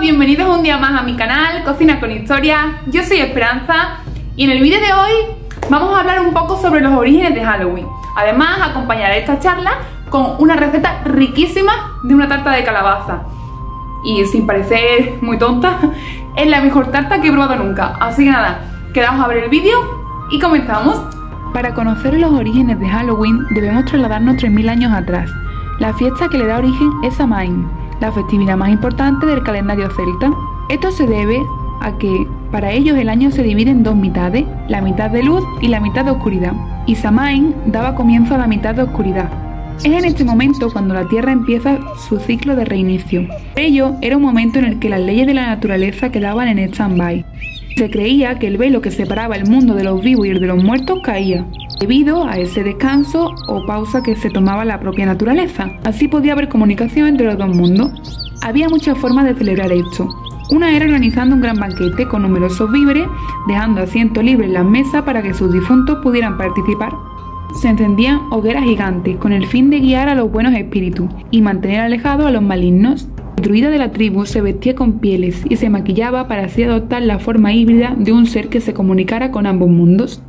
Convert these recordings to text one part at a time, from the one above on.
bienvenidos un día más a mi canal Cocina con Historia. Yo soy Esperanza y en el vídeo de hoy vamos a hablar un poco sobre los orígenes de Halloween. Además, acompañaré esta charla con una receta riquísima de una tarta de calabaza. Y sin parecer muy tonta, es la mejor tarta que he probado nunca. Así que nada, quedamos a ver el vídeo y comenzamos. Para conocer los orígenes de Halloween debemos trasladarnos 3.000 años atrás. La fiesta que le da origen es Samhain, la festividad más importante del calendario celta. Esto se debe a que para ellos el año se divide en dos mitades, la mitad de luz y la mitad de oscuridad, y Samain daba comienzo a la mitad de oscuridad. Es en este momento cuando la Tierra empieza su ciclo de reinicio. Ello era un momento en el que las leyes de la naturaleza quedaban en stand-by. Se creía que el velo que separaba el mundo de los vivos y el de los muertos caía, debido a ese descanso o pausa que se tomaba la propia naturaleza. Así podía haber comunicación entre los dos mundos. Había muchas formas de celebrar esto. Una era organizando un gran banquete con numerosos víveres, dejando asientos libres en las mesas para que sus difuntos pudieran participar. Se encendían hogueras gigantes con el fin de guiar a los buenos espíritus y mantener alejados a los malignos. Druida de la tribu se vestía con pieles y se maquillaba para así adoptar la forma híbrida de un ser que se comunicara con ambos mundos.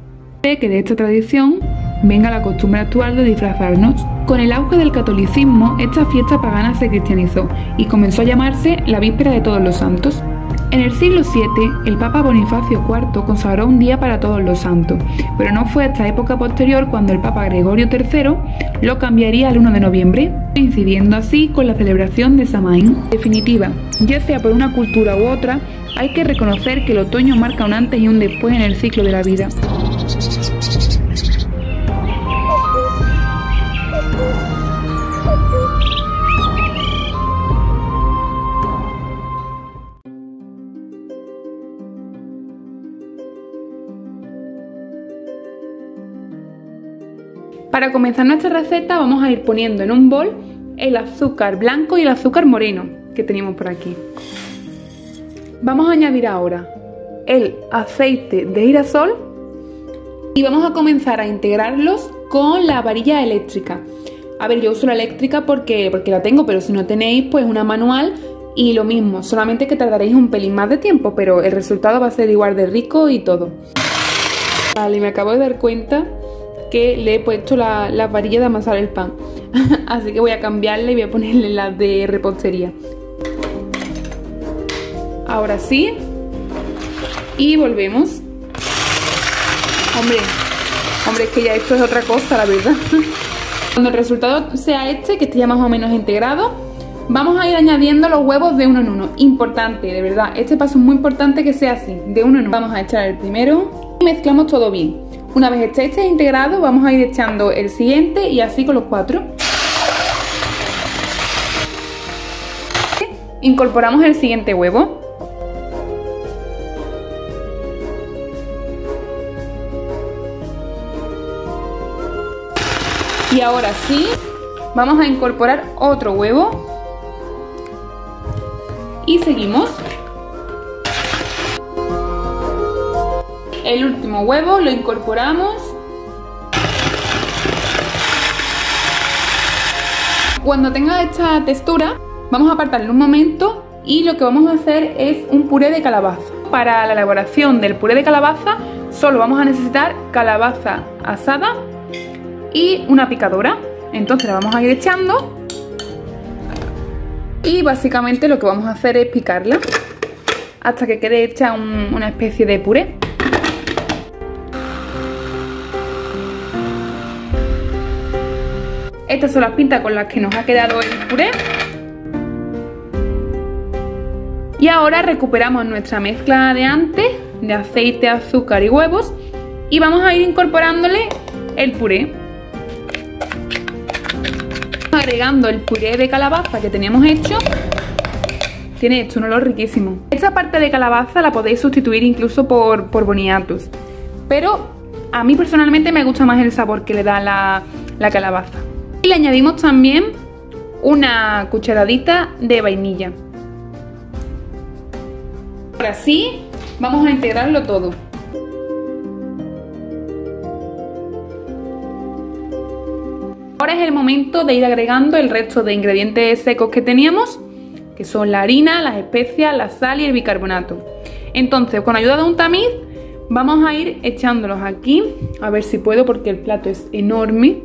Cree que de esta tradición venga la costumbre actual de disfrazarnos. Con el auge del catolicismo, esta fiesta pagana se cristianizó y comenzó a llamarse la Víspera de Todos los Santos. En el siglo VII, el Papa Bonifacio IV consagró un día para todos los santos, pero no fue hasta época posterior cuando el Papa Gregorio III lo cambiaría al 1 de noviembre, coincidiendo así con la celebración de Samaín. En definitiva, ya sea por una cultura u otra, hay que reconocer que el otoño marca un antes y un después en el ciclo de la vida. Para comenzar nuestra receta vamos a ir poniendo en un bol el azúcar blanco y el azúcar moreno que tenemos por aquí. Vamos a añadir ahora el aceite de girasol y vamos a comenzar a integrarlos con la varilla eléctrica. A ver, yo uso la eléctrica porque, porque la tengo, pero si no tenéis, pues una manual y lo mismo, solamente que tardaréis un pelín más de tiempo, pero el resultado va a ser igual de rico y todo. Vale, me acabo de dar cuenta que le he puesto la, la varilla de amasar el pan. Así que voy a cambiarle y voy a ponerle las de repostería. Ahora sí. Y volvemos. Hombre, hombre, es que ya esto es otra cosa, la verdad. Cuando el resultado sea este, que esté ya más o menos integrado, vamos a ir añadiendo los huevos de uno en uno. Importante, de verdad, este paso es muy importante que sea así, de uno en uno. Vamos a echar el primero y mezclamos todo bien. Una vez esté este integrado, vamos a ir echando el siguiente y así con los cuatro. Incorporamos el siguiente huevo. Y ahora sí, vamos a incorporar otro huevo. Y seguimos. El último huevo lo incorporamos. Cuando tenga esta textura, vamos a apartarlo un momento y lo que vamos a hacer es un puré de calabaza. Para la elaboración del puré de calabaza solo vamos a necesitar calabaza asada y una picadora. Entonces la vamos a ir echando y básicamente lo que vamos a hacer es picarla hasta que quede hecha una especie de puré. Estas son las pintas con las que nos ha quedado el puré. Y ahora recuperamos nuestra mezcla de antes, de aceite, azúcar y huevos, y vamos a ir incorporándole el puré. Agregando el puré de calabaza que teníamos hecho, tiene hecho un olor riquísimo. Esta parte de calabaza la podéis sustituir incluso por, por boniatos, pero a mí personalmente me gusta más el sabor que le da la, la calabaza. Y le añadimos también una cucharadita de vainilla. Ahora sí, vamos a integrarlo todo. Ahora es el momento de ir agregando el resto de ingredientes secos que teníamos que son la harina, las especias, la sal y el bicarbonato. Entonces, con ayuda de un tamiz, vamos a ir echándolos aquí, a ver si puedo porque el plato es enorme.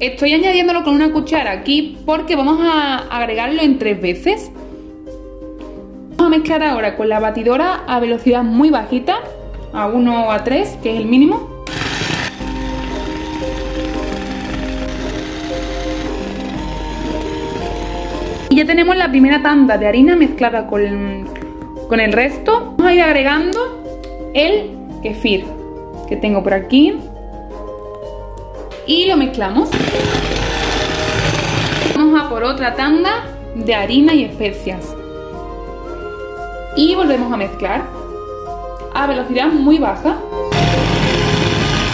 Estoy añadiéndolo con una cuchara aquí porque vamos a agregarlo en tres veces. Vamos a mezclar ahora con la batidora a velocidad muy bajita, a 1 o a 3, que es el mínimo. Y ya tenemos la primera tanda de harina mezclada con, con el resto. Vamos a ir agregando el kefir que tengo por aquí y lo mezclamos. Vamos a por otra tanda de harina y especias. Y volvemos a mezclar a velocidad muy baja.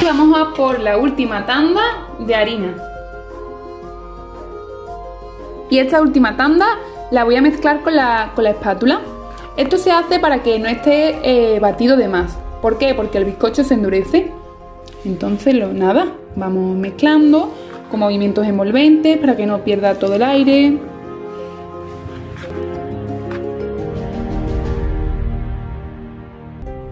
Y vamos a por la última tanda de harina. Y esta última tanda la voy a mezclar con la, con la espátula. Esto se hace para que no esté eh, batido de más. ¿Por qué? Porque el bizcocho se endurece. Entonces, lo, nada, vamos mezclando con movimientos envolventes para que no pierda todo el aire.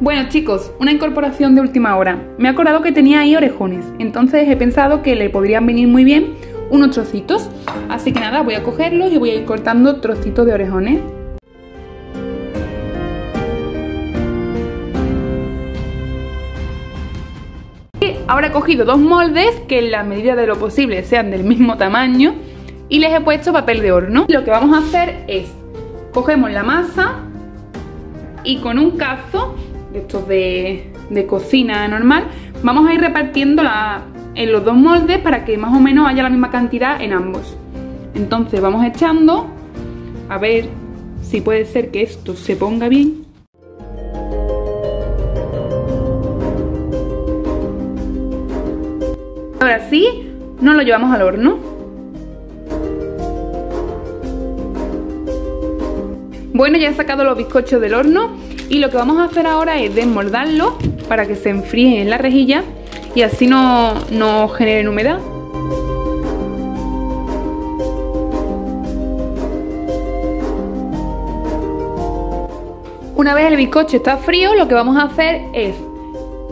Bueno chicos, una incorporación de última hora. Me he acordado que tenía ahí orejones, entonces he pensado que le podrían venir muy bien unos trocitos. Así que nada, voy a cogerlos y voy a ir cortando trocitos de orejones. Ahora he cogido dos moldes que en la medida de lo posible sean del mismo tamaño y les he puesto papel de horno. Lo que vamos a hacer es, cogemos la masa y con un cazo, de estos de, cocina normal, vamos a ir repartiéndola en los dos moldes para que más o menos haya la misma cantidad en ambos. Entonces vamos echando, a ver si puede ser que esto se ponga bien. Ahora sí, nos lo llevamos al horno. Bueno, ya he sacado los bizcochos del horno y lo que vamos a hacer ahora es desmoldarlo para que se enfríen en la rejilla y así no, no generen humedad. Una vez el bizcocho está frío, lo que vamos a hacer es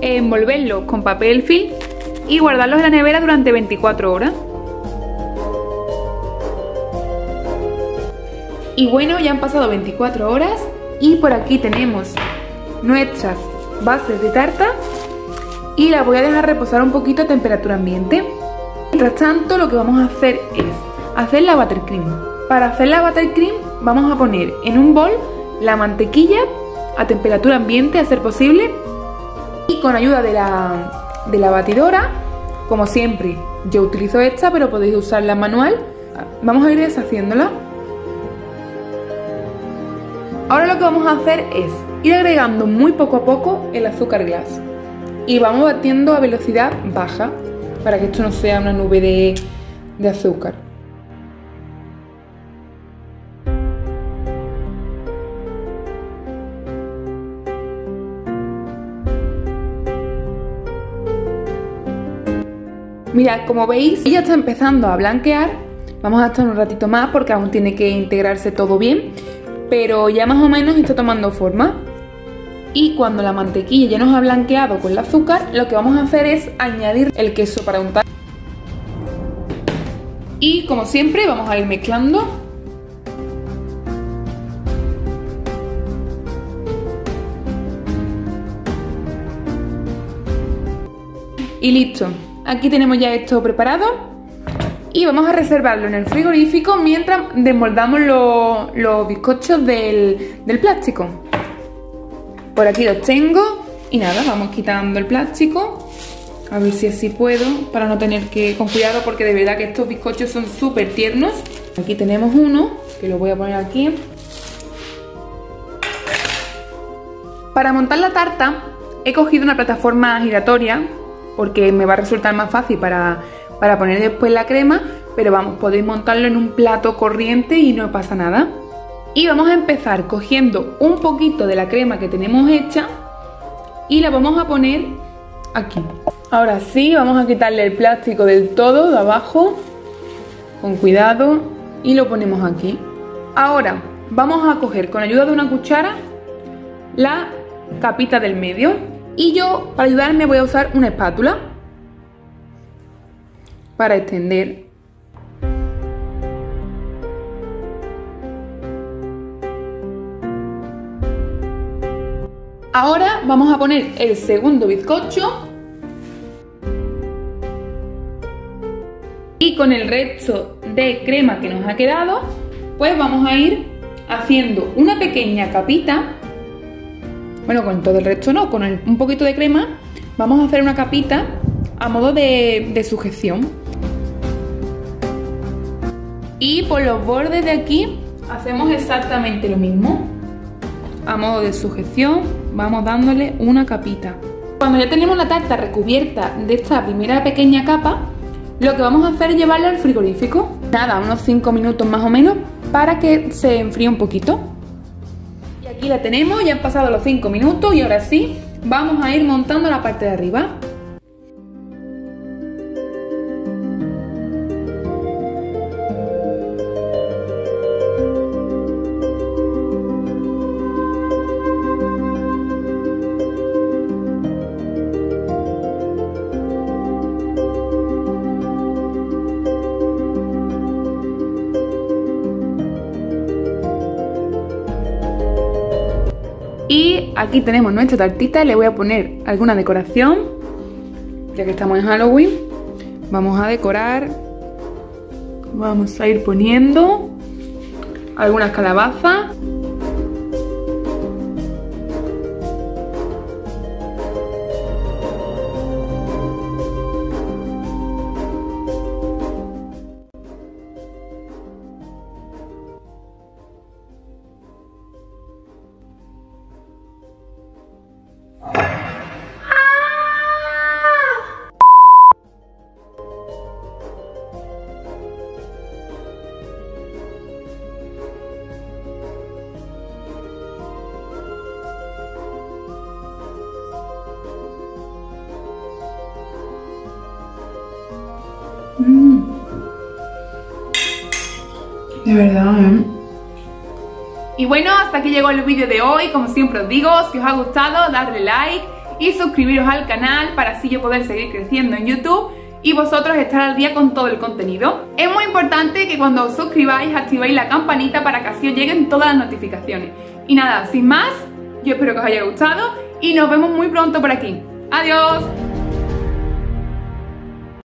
envolverlo con papel film y guardarlos en la nevera durante 24 horas. Y bueno, ya han pasado 24 horas y por aquí tenemos nuestras bases de tarta y las voy a dejar reposar un poquito a temperatura ambiente. Mientras tanto, lo que vamos a hacer es hacer la buttercream. Para hacer la buttercream vamos a poner en un bol la mantequilla a temperatura ambiente a ser posible y con ayuda de la de la batidora. Como siempre, yo utilizo esta, pero podéis usar la manual. Vamos a ir deshaciéndola. Ahora lo que vamos a hacer es ir agregando muy poco a poco el azúcar glass. Y vamos batiendo a velocidad baja para que esto no sea una nube de, de azúcar. Mirad, como veis, ya está empezando a blanquear. Vamos a estar un ratito más porque aún tiene que integrarse todo bien. Pero ya más o menos está tomando forma. Y cuando la mantequilla ya nos ha blanqueado con el azúcar, lo que vamos a hacer es añadir el queso para untar. Y como siempre vamos a ir mezclando y listo. Aquí tenemos ya esto preparado y vamos a reservarlo en el frigorífico mientras desmoldamos los, bizcochos del, plástico. Por aquí los tengo y nada, vamos quitando el plástico. A ver si así puedo, para no tener que... Con cuidado porque de verdad que estos bizcochos son súper tiernos. Aquí tenemos uno, que lo voy a poner aquí. Para montar la tarta he cogido una plataforma giratoria porque me va a resultar más fácil para, poner después la crema, pero vamos, podéis montarlo en un plato corriente y no pasa nada. Y vamos a empezar cogiendo un poquito de la crema que tenemos hecha y la vamos a poner aquí. Ahora sí, vamos a quitarle el plástico del todo de abajo, con cuidado. y lo ponemos aquí. Ahora vamos a coger con ayuda de una cuchara la capita del medio y yo para ayudarme voy a usar una espátula para extender. Ahora vamos a poner el segundo bizcocho. Y con el resto de crema que nos ha quedado pues vamos a ir haciendo una pequeña capita bueno con todo el resto no, con un poquito de crema vamos a hacer una capita a modo de, de sujeción. Y por los bordes de aquí hacemos exactamente lo mismo. A modo de sujeción vamos dándole una capita. Cuando ya tenemos la tarta recubierta de esta primera pequeña capa lo que vamos a hacer es llevarla al frigorífico, nada, unos 5 minutos más o menos, para que se enfríe un poquito. Aquí la tenemos, ya han pasado los 5 minutos y ahora sí, vamos a ir montando la parte de arriba. Aquí tenemos nuestra tartita, le voy a poner alguna decoración, ya que estamos en Halloween. Vamos a decorar, vamos a ir poniendo algunas calabazas. De verdad, ¿eh? Y bueno, hasta aquí llegó el vídeo de hoy. Como siempre os digo, si os ha gustado, darle like y suscribiros al canal para así yo poder seguir creciendo en YouTube y vosotros estar al día con todo el contenido. Es muy importante que cuando os suscribáis activéis la campanita para que así os lleguen todas las notificaciones. Y nada, sin más, yo espero que os haya gustado y nos vemos muy pronto por aquí. ¡Adiós!